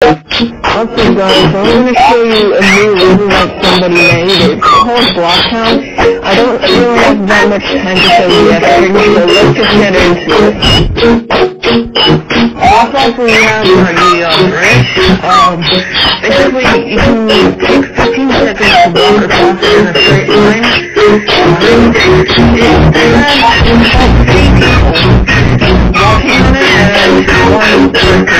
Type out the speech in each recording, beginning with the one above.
Okay guys, I'm going to show you a new room that somebody made. It's called Blockhouse. I don't really have that much time to show you so let's just get into it. Also, we have New York Bridge. Um, basically, you can take 15 seconds to walk across in a straight line. Um, it has about three people walking on it and one person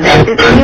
né?